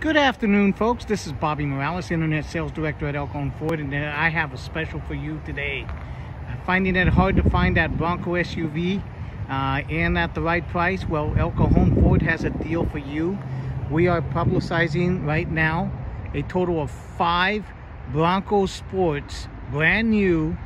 Good afternoon, folks. This is Bobby Morales, Internet Sales Director at El Cajon Ford, and uh, I have a special for you today. Uh, finding it hard to find that Bronco SUV uh, and at the right price? Well, El Cajon Ford has a deal for you. We are publicizing right now a total of five Bronco Sports, brand new,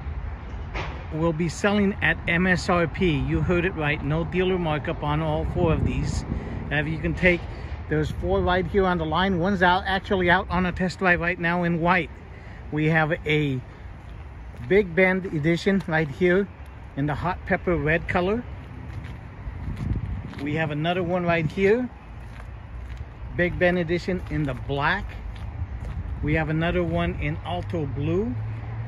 will be selling at MSRP. You heard it right, no dealer markup on all four of these. If you can take there's four right here on the line. One's out actually out on a test drive right now in white. We have a Big Bend edition right here in the hot pepper red color. We have another one right here. Big Bend edition in the black. We have another one in Alto blue.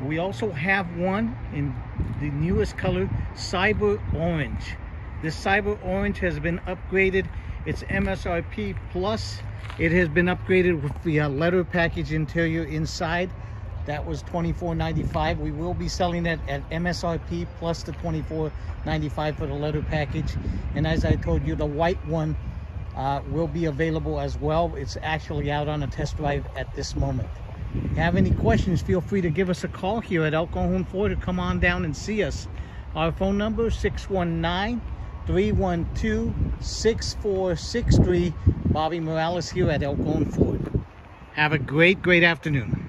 We also have one in the newest color, Cyber Orange. This Cyber Orange has been upgraded it's MSRP plus. It has been upgraded with the uh, leather package interior inside. That was $24.95. We will be selling it at MSRP plus the $24.95 for the leather package. And as I told you, the white one uh, will be available as well. It's actually out on a test drive at this moment. If you have any questions, feel free to give us a call here at El Cajon Ford or come on down and see us. Our phone number 619 312-6463. Bobby Morales here at El Cajon Ford. Have a great, great afternoon.